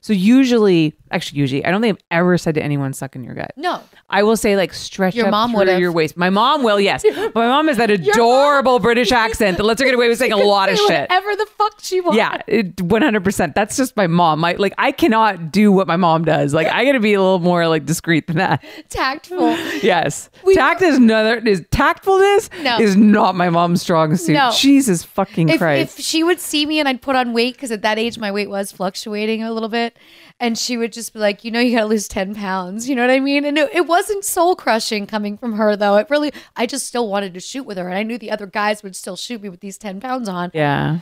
So usually, actually, usually, I don't think I've ever said to anyone, "Suck in your gut." No. I will say like stretch Your up mom would've. your waist. My mom will, yes. But my mom has that adorable British accent that lets her get away with saying a lot of shit. Whatever the fuck she wants. Yeah, one hundred percent. That's just my mom. My like, I cannot do what my mom does. Like, I got to be a little more like discreet than that. Tactful. Yes, We tact is another. Is tactfulness No. is not my mom's strong suit. No. Jesus fucking if, Christ. if she would see me and I'd put on weight because at that age my weight was fluctuating a little bit, and she would just be like, you know, you got to lose ten pounds. You know what I mean? And it, it wasn't soul crushing coming from her though. It really, I just still wanted to shoot with her, and I knew the other guys would still shoot me with these ten pounds on. yeah,